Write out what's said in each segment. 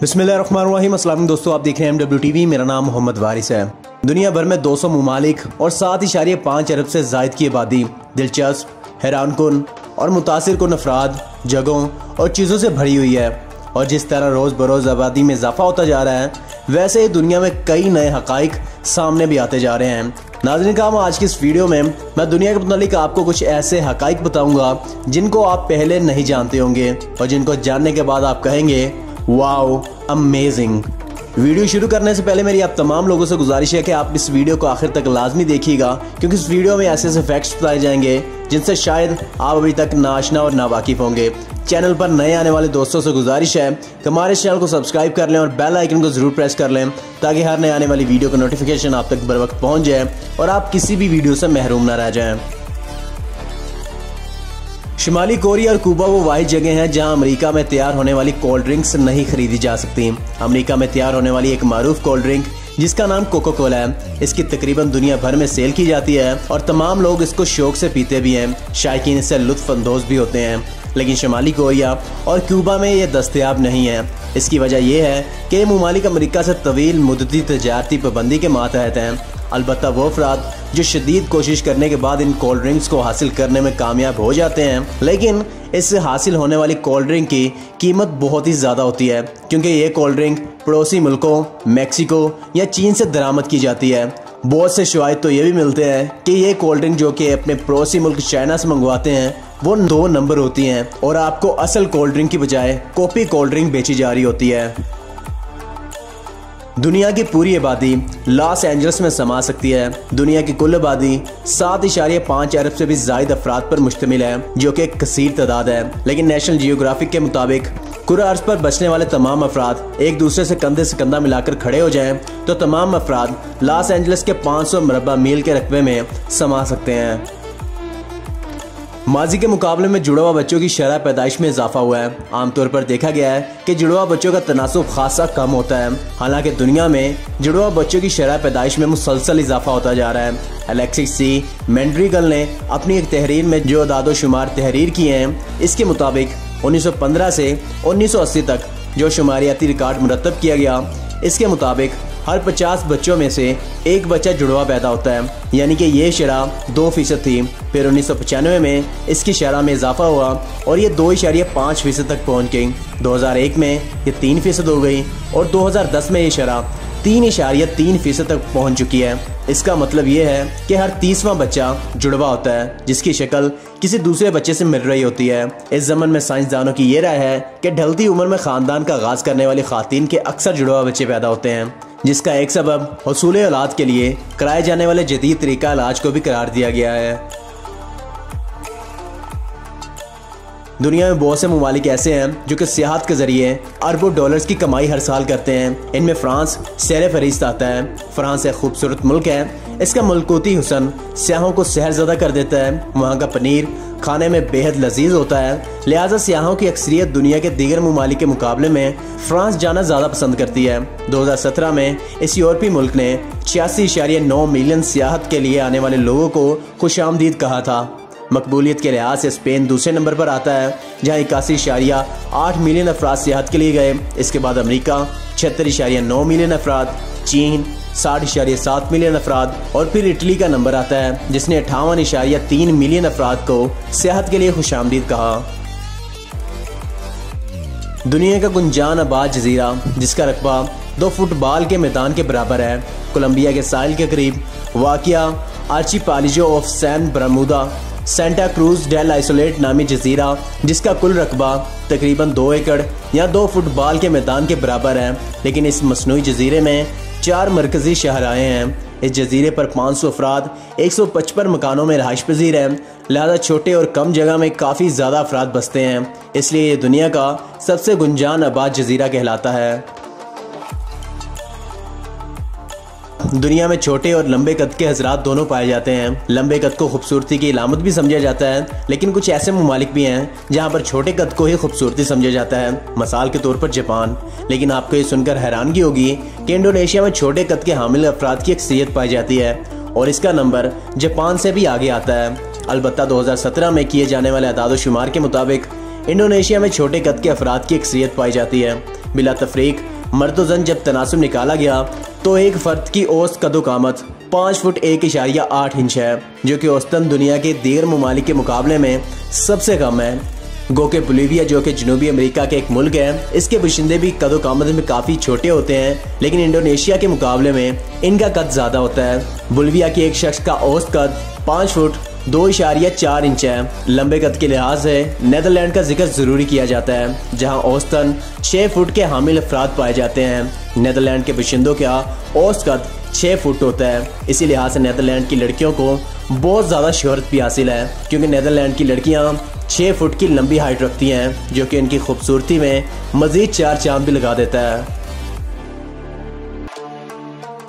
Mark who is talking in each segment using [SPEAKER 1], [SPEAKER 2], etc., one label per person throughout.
[SPEAKER 1] अस्सलाम दोस्तों, आप देख रहे हैं एम डब्ल्यू टीवी मेरा नाम मोहम्मद वारिस है। दुनिया भर में 200 ममालिक और सात इशारे पाँच अरब से जायद की आबादी, दिलचस्प हैरान कन और मुतासर कन अफराद, जगहों और चीज़ों से भरी हुई है। और जिस तरह रोज़ बरोज़ आबादी में इजाफा होता जा रहा है, वैसे ही दुनिया में कई नए हक़ सामने भी आते जा रहे हैं। नाजरन काम आज की इस वीडियो में मैं दुनिया के मतलब आपको कुछ ऐसे हकाइक बताऊँगा, जिनको आप पहले नहीं जानते होंगे और जिनको जानने के बाद आप कहेंगे वाओ अमेजिंग वीडियो शुरू करने से पहले मेरी आप तमाम लोगों से गुजारिश है कि आप इस वीडियो को आखिर तक लाजमी देखिएगा, क्योंकि इस वीडियो में ऐसे ऐसे फैक्ट्स बताए जाएँगे, जिनसे शायद आप अभी तक नाशना और नावाकिफ होंगे। चैनल पर नए आने वाले दोस्तों से गुजारिश है कि हमारे चैनल को सब्सक्राइब कर लें और बेल आइकन को ज़रूर प्रेस कर लें, ताकि हर नए आने वाली वीडियो का नोटिफिकेशन आप तक बर वक्त पहुँच जाए और आप किसी भी वीडियो से महरूम ना रह जाएँ। शुमाली, कोरिया और कूबा वो वाहि जगह हैं जहाँ अमेरिका में तैयार होने वाली कोल्ड ड्रिंक्स नहीं खरीदी जा सकती। अमेरिका में तैयार होने वाली एक मरूफ कोल्ड ड्रिंक, जिसका नाम कोको कोला है, इसकी तकरीबन दुनिया भर में सेल की जाती है और तमाम लोग इसको शौक से पीते भी हैं। शायकीन इससे लुत्फ अंदोज भी होते हैं। लेकिन शुमाली कोरिया और क्यूबा में ये दस्तियाब नहीं है। इसकी वजह यह है कि ममालिक अमरीका से तवील, मुद्दती, तजारती पाबंदी के मातहत हैं। अलबत् वो अफराद जो शदीद कोशिश करने के बाद इन कोल्ड ड्रिंक्स को हासिल करने में कामयाब हो जाते हैं। लेकिन इससे हासिल होने वाली कोल्ड ड्रिंक की कीमत बहुत ही ज़्यादा होती है, क्योंकि ये कोल्ड ड्रिंक पड़ोसी मुल्कों, मैक्सिको या चीन से दरामद की जाती है। बहुत से शवायद तो ये भी मिलते हैं कि ये कोल्ड ड्रिंक जो कि अपने पड़ोसी मुल्क चाइना से मंगवाते हैं वो दो नंबर होती हैं और आपको असल कोल्ड ड्रिंक की बजाय कॉपी कोल्ड ड्रिंक बेची जा रही होती है। दुनिया की पूरी आबादी लॉस एंजल्स में समा सकती है। दुनिया की कुल आबादी सात इशारे पाँच अरब से भी जायद अफराद पर मुश्तमिल है, जो कि कसीर तादाद है। लेकिन नेशनल जियोग्राफिक के मुताबिक कुरा अर्ज़ पर बचने वाले तमाम अफराद एक दूसरे से कंधे से कंधा मिलाकर खड़े हो जाएँ तो तमाम अफराद लॉस एंजल्स के 500 मरबा मील के रकबे में समा सकते हैं। माजी के मुकाबले में जुड़वा बच्चों की शरह पैदाइश में इजाफा हुआ है। आमतौर पर देखा गया है कि जुड़वा बच्चों का तनासब खासा कम होता है। हालाँकि दुनिया में जुड़वा बच्चों की शरह पैदाइश में मुसलसल इजाफा होता जा रहा है। अलेक्सिस सी मेंड्रीगल ने अपनी एक तहरीर में जो दादो शुमार तहरीर किए हैं, इसके मुताबिक 1915 से 1980 तक जो शुमारियाती रिकॉर्ड मुरतब किया गया। इसके मुताबिक हर 50 बच्चों में से एक बच्चा जुड़वा पैदा होता है। यानी कि ये शरह दो फ़ीसद थी। फिर उन्नीस में इसकी शरह में इजाफा हुआ और ये दो इशारिया पाँच फ़ीसद तक पहुँच गई। 2001 में ये तीन फ़ीसद हो गई और 2010 में ये शरह तीन इशारिया तीन फ़ीसद तक पहुँच चुकी है। इसका मतलब ये है कि हर तीसवा बच्चा जुड़वा होता है, जिसकी शक्ल किसी दूसरे बच्चे से मिल रही होती है। इस जमन में साइंसदानों की ये राय है कि ढलती उम्र में खानदान का आगाज़ करने वाली खातन के अक्सर जुड़वा बच्चे पैदा होते हैं। जिसका एक सबब हसूल औलाद के लिए कराए जाने वाले जदीद तरीका इलाज को भी करार दिया गया है। दुनिया में बहुत से ममालिक ऐसे हैं जो कि सियाहत के ज़रिए अरबों डॉलर्स की कमाई हर साल करते हैं। इनमें फ्रांस सैर फहरिस्त आता है। फ्रांस एक खूबसूरत मुल्क है। इसका मलकोती हुसन सियाहों को सहर ज़्यादा कर देता है। वहाँ का पनीर खाने में बेहद लजीज होता है। लिहाजा सियाहों की अक्सरियत दुनिया के दीगर ममालिक के मुकाबले में फ्रांस जाना ज़्यादा पसंद करती है। 2017 में इस यूरोपीय मुल्क ने छियासी इशारिया नौ मिलियन सियाहत के लिए आने वाले लोगों को खुश आमदीद कहा था। मकबूलियत के लिहाज से स्पेन दूसरे नंबर पर आता है, जहाँ इक्यासी इशारिया आठ मिलियन अफराद सियाहत के लिए गए। इसके बाद अमरीका, छिहत्तर इशारिया नौ मिलियन अफराद, चीन साठ इशारिया सात मिलियन अफराद और फिर इटली का नंबर आता है, जिसने अठावन इशारिया तीन मिलियन अफराद को सेहत के लिए खुश कहा। दुनिया का गुंजान आबाद जजीरा, जिसका रकबा दो फुटबॉल के मैदान के बराबर है, कोलंबिया के साहिल के करीब, वाकिया आर्ची पालिजो ऑफ़ सैन ब्रमुदा सेंटा क्रूज डेल आइसोलेट नामी जजीरा, जिसका कुल रकबा तकरीबन दो एकड़ या दो फुटबॉल के मैदान के बराबर है, लेकिन इस मसनू जजीरे में चार मरकजी शहर आए हैं। इस जजीरे पर 500 सौ अफराद, एक सौ पचपन मकानों में रहाइश पजीर हैं। लिहाजा छोटे और कम जगह में काफ़ी ज़्यादा अफराद बसते हैं। इसलिए ये दुनिया का सबसे गुंजान आबाद जजीरा कहलाता है। दुनिया में छोटे और लंबे कद के हजरात दोनों पाए जाते हैं। लंबे कद को खूबसूरती की इलामत भी समझा जाता है, लेकिन कुछ ऐसे ममालिक भी हैं, जहाँ पर छोटे कद को ही खूबसूरती समझा जाता है। मसाल के तौर पर जापान। लेकिन आपको ये सुनकर हैरानगी होगी कि इंडोनेशिया में छोटे कद के हामिल अफराद की अक्सरियत पाई जाती है, और इसका नंबर जापान से भी आगे आता है। अलबत्ता 2017 में किए जाने वाले अदाद शुमार के मुताबिक, इंडोनेशिया में छोटे कद के अफराद की अक्सरियत पाई जाती है। बिला तफरीक मर्दोजन जब तनासब निकाला गया तो एक फर्द की औसत कदोकामत पाँच फुट एक इशारिया आठ इंच है, जो कि औस्तन दुनिया के दीगर ममालिक के मुकाबले में सबसे कम है। गो के बुलीविया, जो कि जनूबी अमेरिका के एक मुल्क है, इसके बशिंदे भी कदो कामत में काफ़ी छोटे होते हैं, लेकिन इंडोनेशिया के मुकाबले में इनका कद ज़्यादा होता है। बुलविया के एक शख्स का औसत कद पाँच फुट दो इशारिया चार इंच है। लंबे कद के लिहाज से नेदरलैंड का ज़िक्र ज़रूरी किया जाता है, जहाँ औसतन छः फुट के हामिल अफराद पाए जाते हैं। नेदरलैंड के बशिंदों का औसत कद छः फुट होता है। इसी लिहाज से नेदरलैंड की लड़कियों को बहुत ज़्यादा शहरत भी हासिल है, क्योंकि नेदरलैंड की लड़कियाँ छः फुट की लंबी हाइट रखती हैं, जो कि इनकी खूबसूरती में मज़ीद चार चाँद भी लगा देता है।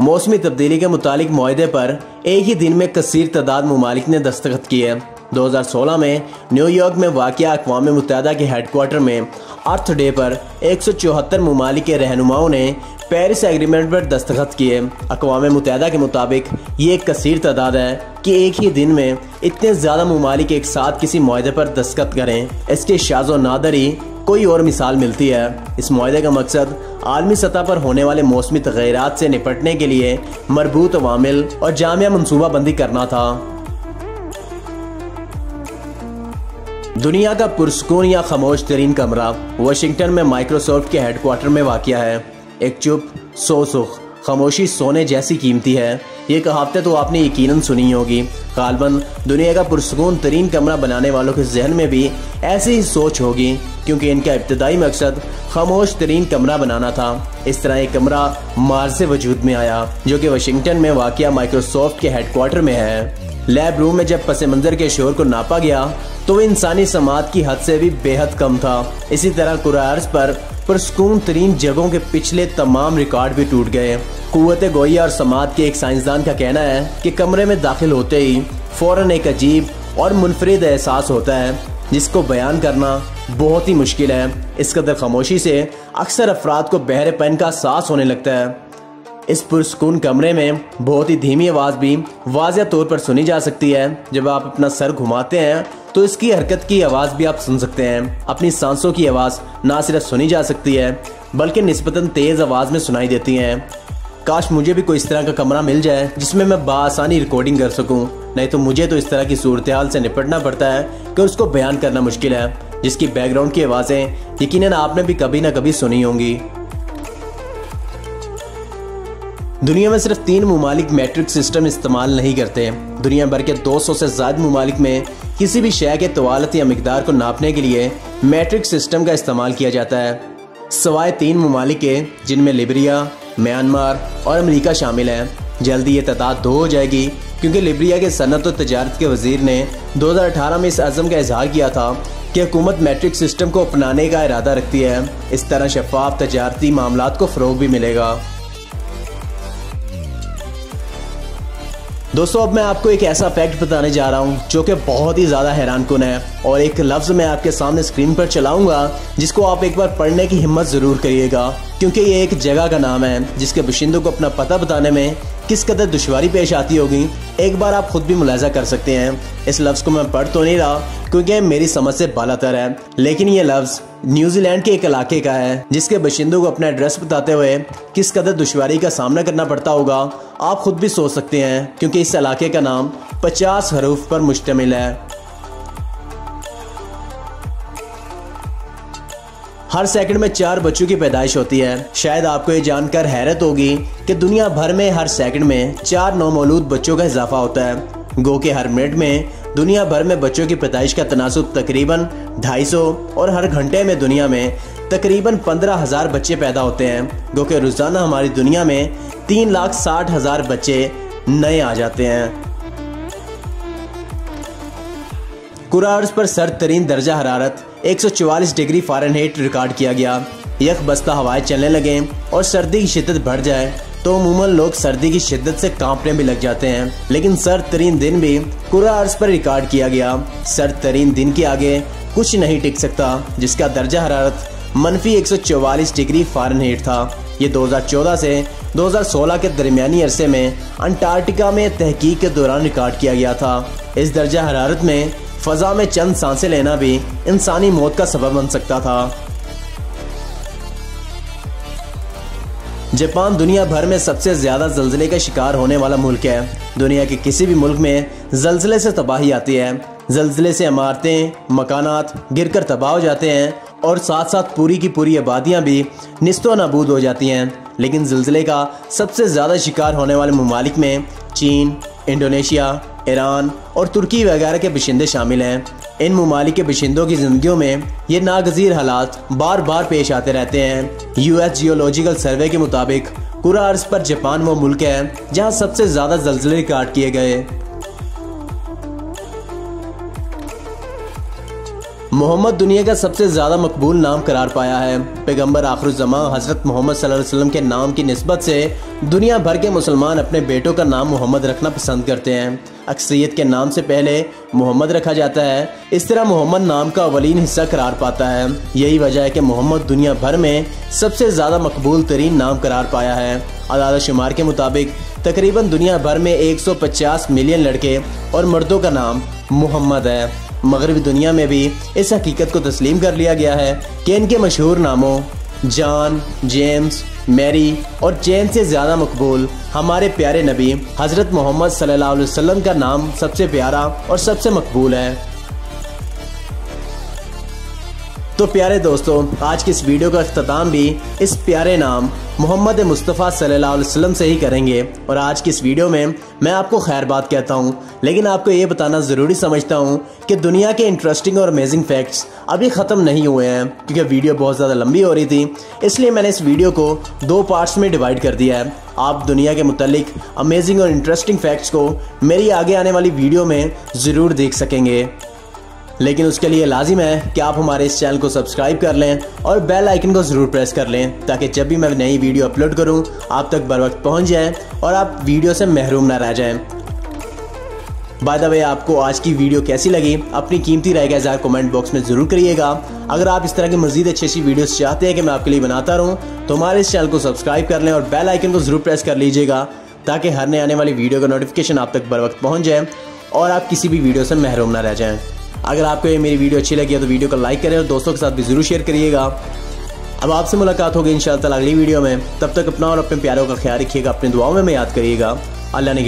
[SPEAKER 1] मौसमी तब्दीली के मुतालिक माहे पर एक ही दिन में कसर तादाद ममालिक ने दस्तखत किए 2016 में न्यूयॉर्क में वाक़ अकवा मुतहदा के हेडकोार्टर में अर्थ डे पर एक सौ चौहत्तर ममालिक के रहनुमाओं ने पेरिस एग्रीमेंट पर दस्तखत किए। अकवा मुतहदा के मुताबिक ये एक कसर तादाद है कि एक ही दिन में इतने ज़्यादा ममालिक एक साथ किसी माहे पर दस्तखत करें। इसके शाजो नादरी कोई और मिसाल मिलती है। इस माहे का मकसद आलमी सतह पर होने वाले मौसमी तगैरत से निपटने के लिए मरबूत अवामिल और जामिया मनसूबाबंदी करना था। दुनिया का पुरस्कून या खामोश तरीन कमरा वाशिंगटन में माइक्रोसॉफ्ट के हेडक्वार्टर में वाक़ है। एक चुप सो सुख खामोशी सोने जैसी कीमती है। ये कहावतें तो आपने यकीनन सुनी होगी। गालबन, दुनिया का पुरसकून तरीन कमरा बनाने वालों के जहन में भी ऐसी ही सोच होगी, क्योंकि इनका इब्तदाई मकसद खामोश तरीन कमरा बनाना था। इस तरह एक कमरा मार से वजूद में आया, जो कि वाशिंगटन में वाक़ माइक्रोसॉफ्ट के हेडक्वार्टर में है। लैब रूम में जब पस मंजर के शोर को नापा गया तो इंसानी समात की हद से भी बेहद कम था। इसी तरह कुरार्स पर पुरस्कून तरीन जगहों के पिछले तमाम रिकॉर्ड भी टूट गए कुत गोया और समात के एक साइंसदान का कहना है कि कमरे में दाखिल होते ही फ़ौरन एक अजीब और मुनफरद एहसास होता है, जिसको बयान करना बहुत ही मुश्किल है। इस कदर खामोशी से अक्सर अफराद को बहरे पैन का एहसास होने लगता है। इस पुरस्कून कमरे में बहुत ही धीमी आवाज़ भी वाजिया तौर पर सुनी जा सकती है, जब आप अपना सर घुमाते हैं तो इसकी हरकत की आवाज़ भी आप सुन सकते हैं। अपनी सांसों की आवाज़ ना सिर्फ़ सुनी जा सकती है, बल्कि निस्बतन तेज़ आवाज़ में सुनाई देती हैं। काश मुझे भी कोई इस तरह का कमरा मिल जाए, जिसमें मैं बासानी रिकॉर्डिंग कर सकूँ। नहीं तो मुझे तो इस तरह की सूरत हाल से निपटना पड़ता है कि उसको बयान करना मुश्किल है, जिसकी बैकग्राउंड की आवाज़ें यकीन आपने भी कभी ना कभी सुनी होंगी। दुनिया में सिर्फ़ तीन ममालिक मैट्रिक सिस्टम इस्तेमाल नहीं करते। दुनिया भर के 200 से ज़्यादा ममालिक में किसी भी शय के तवालत या मकदार को नापने के लिए मैट्रिक सिस्टम का इस्तेमाल किया जाता है। सवाए तीन ममालिक जिनमें लिबरिया, म्यांमार और अमरीका शामिल हैं। जल्दी ये तादाद दो हो जाएगी, क्योंकि लिबरिया के सनत और तजारत के वज़ीर ने 2018 में इस अज़म का इजहार किया था कि हुकूमत मैट्रिक सिस्टम को अपनाने का इरादा रखती है। इस तरह शफाफ, तजारती मामला को फ़रोग भी मिलेगा। दोस्तों, अब मैं आपको एक ऐसा फैक्ट बताने जा रहा हूँ जो कि बहुत ही ज़्यादा हैरान कन है और एक लफ्ज़ मैं आपके सामने स्क्रीन पर चलाऊँगा, जिसको आप एक बार पढ़ने की हिम्मत ज़रूर करिएगा, क्योंकि ये एक जगह का नाम है, जिसके बशिंदों को अपना पता बताने में किस कदर दुश्वारी पेश आती होगी। एक बार आप खुद भी मुलायजा कर सकते हैं। इस लफ्ज़ को मैं पढ़ तो नहीं रहा, क्योंकि मेरी समझ से बालातर है, लेकिन ये लफ्ज़ न्यूजीलैंड के एक इलाके का है, जिसके बशिंदों को अपना एड्रेस बताते हुए किस कदर दुश्वारी का सामना करना पड़ता होगा, आप खुद भी सोच सकते हैं, क्योंकि इस इलाके का नाम पचास हरूफ पर मुश्तमिल है। हर सेकंड में चार बच्चों की पैदाइश होती है। शायद आपको ये जानकर हैरत होगी कि दुनिया भर में हर सेकंड में चार नौमौलूद बच्चों का इजाफा होता है। गो के हर मिनट में दुनिया भर में बच्चों की पैदाइश का तनासब तकरीबन 250 और हर घंटे में दुनिया में तकरीबन पंद्रह हज़ार बच्चे पैदा होते हैं, जो कि रोज़ाना हमारी दुनिया में तीन लाख साठ हज़ार बच्चे नए आ जाते हैं। कुरार्स पर सर तरीन दर्जा हरारत 144 डिग्री फ़ारेनहाइट रिकॉर्ड किया गया। यक बस्ता हवाएँ चलने लगे और सर्दी की शिद्दत बढ़ जाए तो अमूमन लोग सर्दी की शिद्दत से कांपने भी लग जाते हैं। लेकिन सर तरीन दिन भी कुरा अर्ज़ पर रिकॉर्ड किया गया। सर तरीन दिन के आगे कुछ नहीं टिक सकता, जिसका दर्जा हरारत मनफी 144 डिग्री फ़ारेनहाइट था। ये 2014 से 2016 के दरमियानी अरसे में अंटार्कटिका में तहकीक के दौरान रिकॉर्ड किया गया था। इस दर्जा हरारत में फ़जा में चंद साँसें लेना भी इंसानी मौत का सबब बन सकता था। जापान दुनिया भर में सबसे ज़्यादा जल्जले का शिकार होने वाला मुल्क है। दुनिया के किसी भी मुल्क में जल्जले से तबाही आती है। जल्जले से इमारतें, मकानात गिरकर तबाह हो जाते हैं और साथ साथ पूरी की पूरी आबादियाँ भी निस्तो नाबूद हो जाती हैं। लेकिन जल्जले का सबसे ज़्यादा शिकार होने वाले ममालिक में चीन, इंडोनेशिया ईरान और तुर्की वगैरह के बशिंदे शामिल हैं। इन ममालिक के बशिंदों की ज़िंदगी में ये नागजीर हालात बार बार पेश आते रहते हैं। यू एस जियोलॉजिकल सर्वे के मुताबिक, पूरा अर्ज़ पर जापान वो मुल्क है, जहाँ सबसे ज़्यादा जल्जले रिकॉर्ड किए गए। मोहम्मद दुनिया का सबसे ज़्यादा मकबूल नाम करार पाया है। पैगंबर आखिरजमा हज़रत मोहम्मद वसल्लम के नाम की नस्बत से दुनिया भर के मुसलमान अपने बेटों का नाम मोहम्मद रखना पसंद करते हैं। अक्सरियत के नाम से पहले मोहम्मद रखा जाता है। इस तरह मोहम्मद नाम का अवलीन हिस्सा करार पाता है। यही वजह है कि मोहम्मद दुनिया भर में सबसे ज़्यादा मकबूल तरीन नाम करार पाया है। अदालत शुमार के मुताबिक तकरीबन दुनिया भर में 150 मिलियन लड़के और मर्दों का नाम मोहम्मद है। मगरबी दुनिया में भी इस हकीकत को तस्लीम कर लिया गया है कि इनके मशहूर नामों, जान, जेम्स, मैरी और चैन से ज़्यादा मकबूल हमारे प्यारे नबी हज़रत मोहम्मद सल्लल्लाहु अलैहि वसल्लम का नाम सबसे प्यारा और सबसे मकबूल है। तो प्यारे दोस्तों, आज की इस वीडियो का अख्ताम भी इस प्यारे नाम मोहम्मद मुस्तफ़ा सल्लल्लाहु अलैहि वसल्लम से ही करेंगे। और आज की इस वीडियो में मैं आपको खैर बात कहता हूँ, लेकिन आपको ये बताना ज़रूरी समझता हूँ कि दुनिया के इंटरेस्टिंग और अमेजिंग फैक्ट्स अभी ख़त्म नहीं हुए हैं, क्योंकि वीडियो बहुत ज़्यादा लंबी हो रही थी। इसलिए मैंने इस वीडियो को दो पार्ट्स में डिवाइड कर दिया है। आप दुनिया के मुतलिक अमेजिंग और इंटरेस्टिंग फैक्ट्स को मेरी आगे आने वाली वीडियो में ज़रूर देख सकेंगे। लेकिन उसके लिए लाजिम है कि आप हमारे इस चैनल को सब्सक्राइब कर लें और बेल आइकन को ज़रूर प्रेस कर लें ताकि जब भी मैं नई वीडियो अपलोड करूँ, आप तक बर वक्त पहुँच जाएँ और आप वीडियो से महरूम ना रह जाएँ। बाय द वे आपको आज की वीडियो कैसी लगी? अपनी कीमती राय का इजहार कमेंट बॉक्स में ज़रूर करिएगा। अगर आप इस तरह की मजीद अच्छी अच्छी वीडियोस चाहते हैं कि मैं आपके लिए बनाता रहूँ तो हमारे इस चैनल को सब्सक्राइब कर लें और बेल आइकन को ज़रूर प्रेस कर लीजिएगा ताकि हर नए आने वाली वीडियो का नोटिफिकेशन आप तक बर वक्त पहुँच जाए और आप किसी भी वीडियो से महरूम ना रह जाएँ। अगर आपको ये मेरी वीडियो अच्छी लगी है तो वीडियो को लाइक करें और दोस्तों के साथ भी ज़रूर शेयर करिएगा। अब आपसे मुलाकात होगी इंशाल्लाह अगली वीडियो में। तब तक अपना और अपने प्यारों का ख्याल रखिएगा, अपनी दुआओं में याद करिएगा। अल्लाह ने